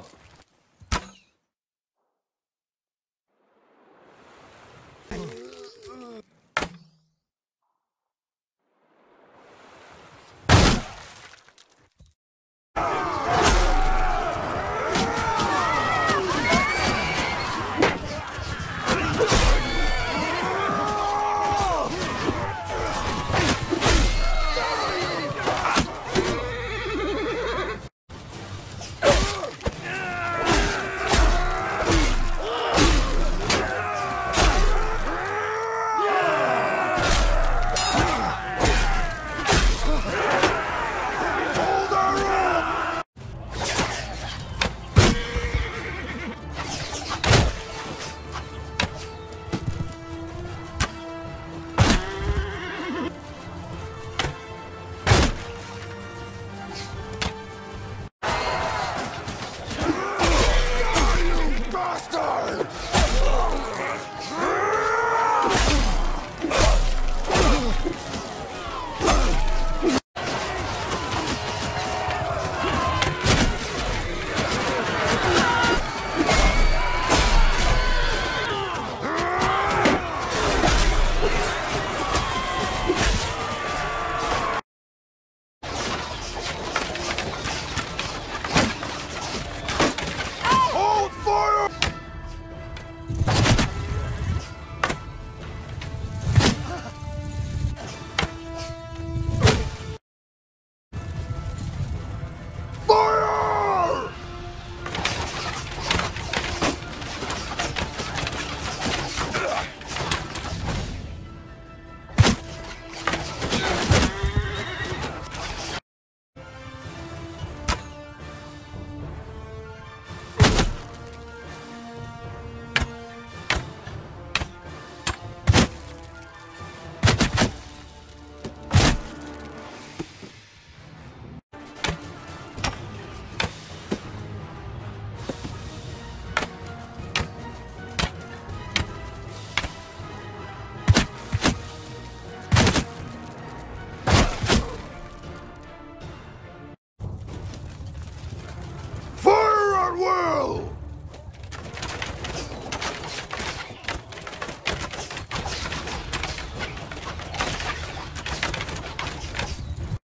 어.